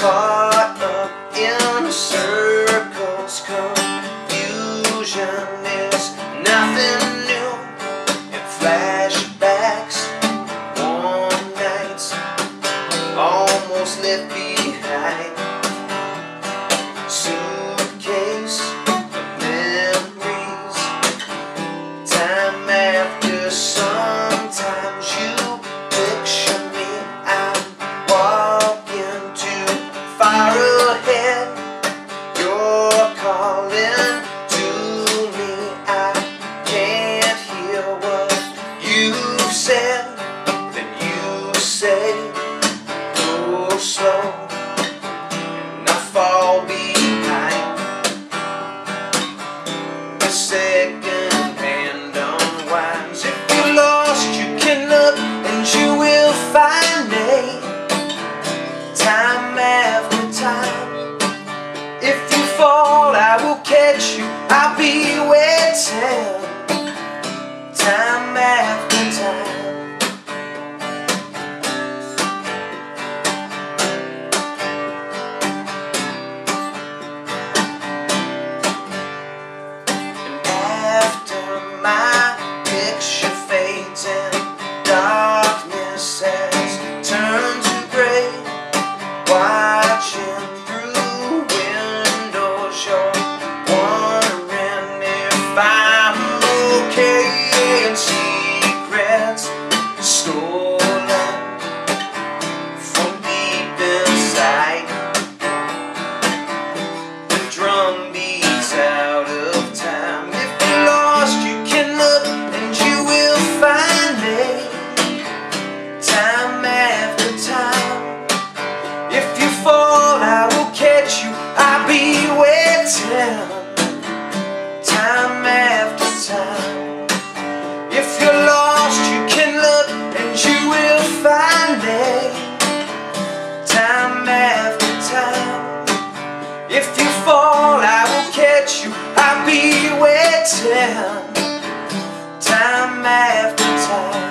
caught up in circles confusion is nothing new. And flashbacks warm nights almost left behind go time after time.